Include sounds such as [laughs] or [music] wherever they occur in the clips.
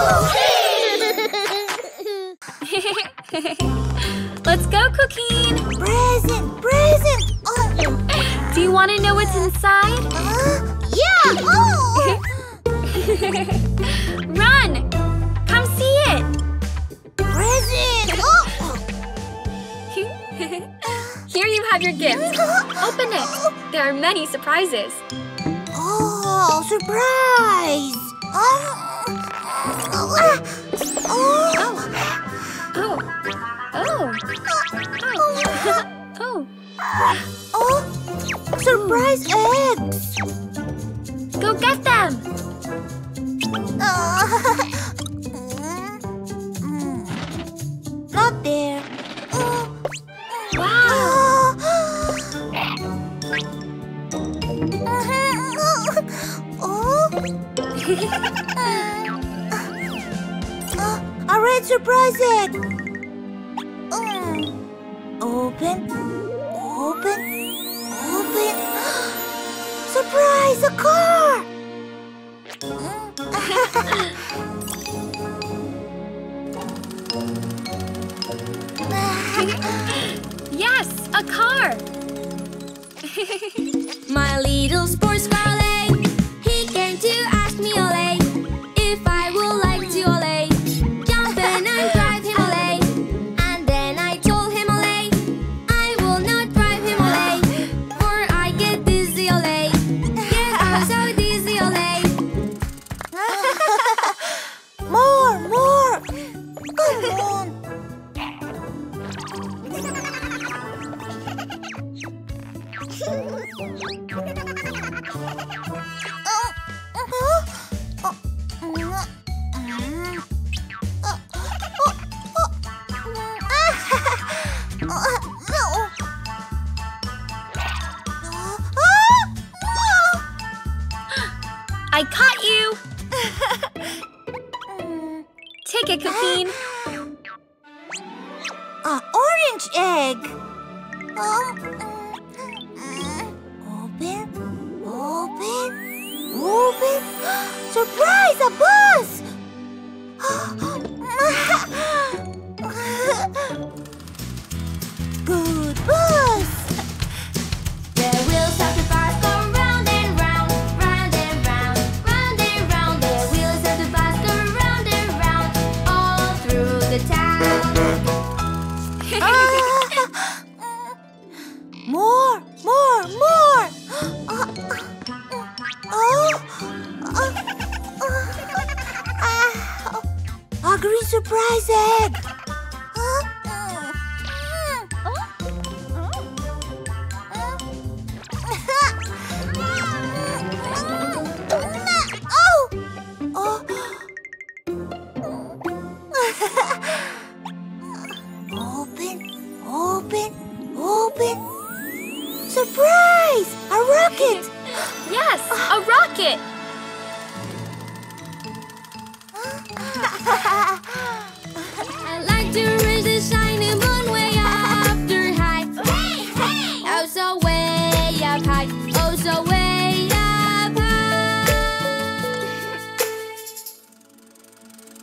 [laughs] Let's go, Cuquin. Present, present. [laughs] Do you want to know what's inside? uh, yeah. Oh. [laughs] Run! Come see it! Present. Oh. Here you have your gift. Open it. There are many surprises. Oh, surprise. Uh, a red surprise egg. Mm. Open, open, open. [gasps] Surprise, a car. [laughs] Yes, a car. [laughs] My little sports car I caught you. [laughs] Take it, Cuquin. Egg. Um, rocket! Yes, a rocket. I like to raise the shiny moon way after high. Hey, hey! Oh, so way up high. Oh, so way up high.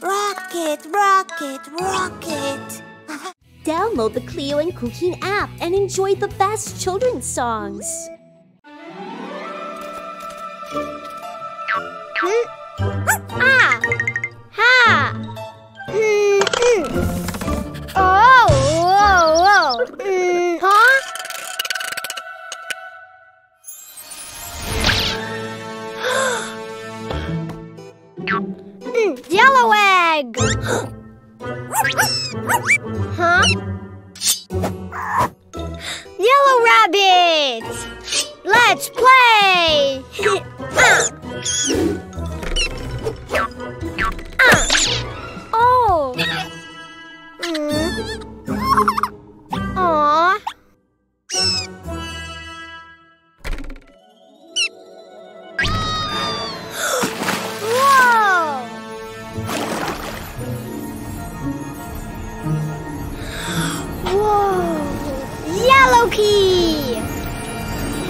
rocket, rocket, rocket. Download the Cleo and Cuquin app and enjoy the best children's songs. Ah! Ha!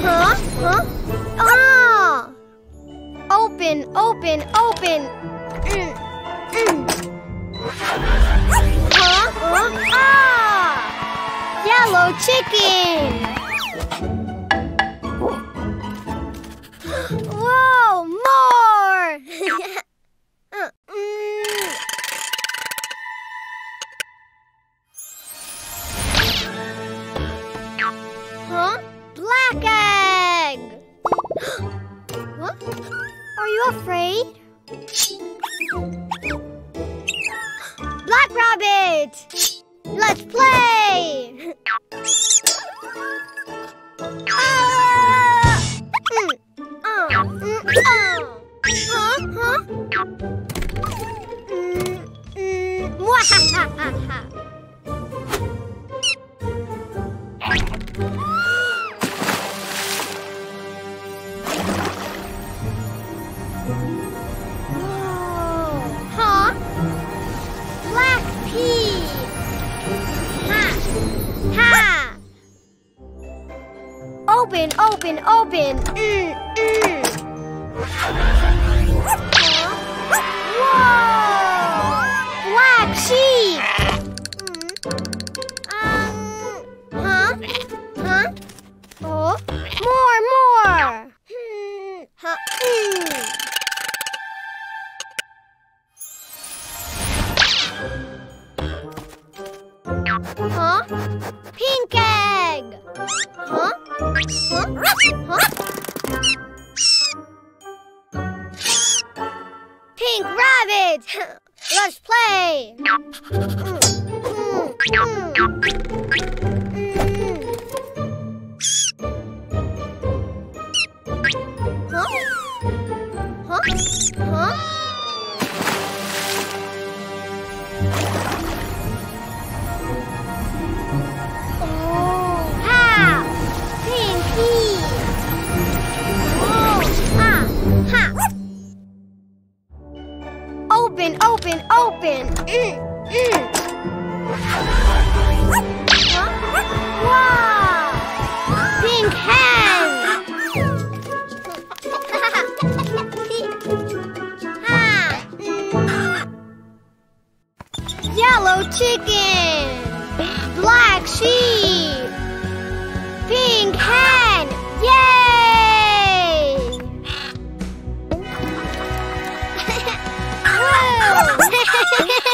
Huh? Huh? Ah! Open, open, open! Mm, mm. Huh? Huh? Ah! Yellow chicken! Open, open, open. Mm, mm. Whoa! Black sheep. Um, huh? Huh? Oh, more, more. Hmm, huh? Mm. Huh? Pink egg! Huh? Pink rabbit! [laughs] Let's play! [laughs] Mm, mm, mm. chicken, black sheep, pink hen, yay! [laughs] Whoa! [laughs]